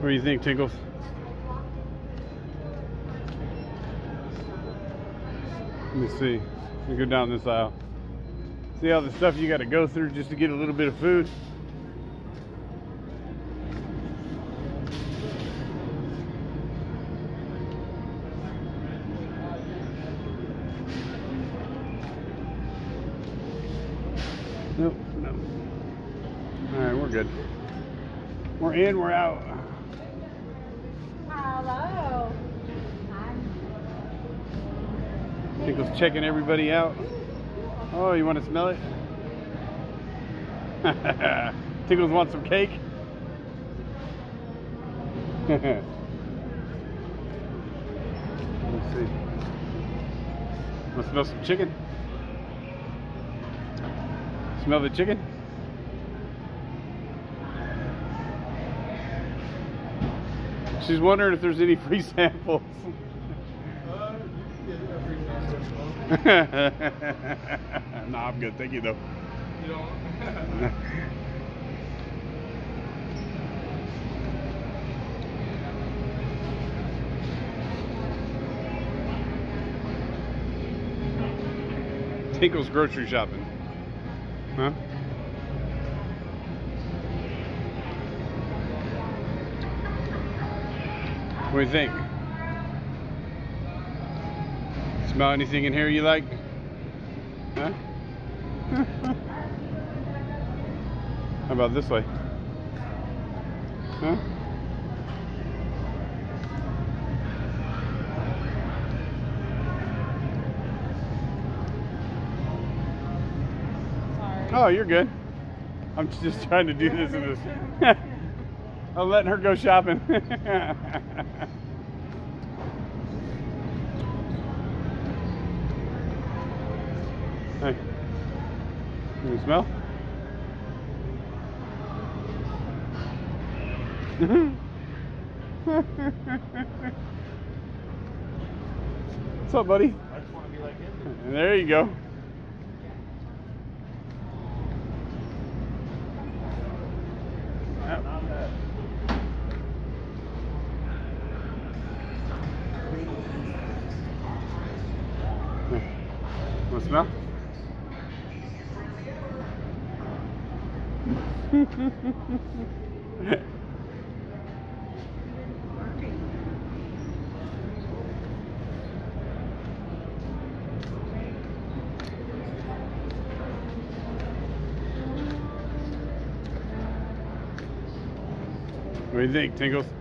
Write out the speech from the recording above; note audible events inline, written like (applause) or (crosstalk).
What do you think, Tinkles? Let me see. Let me go down this aisle. See all the stuff you got to go through just to get a little bit of food? Nope, no. All right, we're good. We're in, we're out. Tinkle's checking everybody out. Oh, you want to smell it? (laughs) Tinkles want some cake? (laughs) Let's see. Want to smell some chicken? Smell the chicken? She's wondering if there's any free (laughs) samples. (laughs) nah, I'm good. Thank you, though. (laughs) Tinkle's grocery shopping. Huh? What do you think? Smell anything in here you like? Huh? How about this way? Huh? Sorry. Oh, you're good. I'm just trying to do this. This. (laughs) I'm letting her go shopping. (laughs) you smell? (laughs) What's up, buddy? I just want to be like him. There you go. Yep. To smell? What do you think, Tinkles?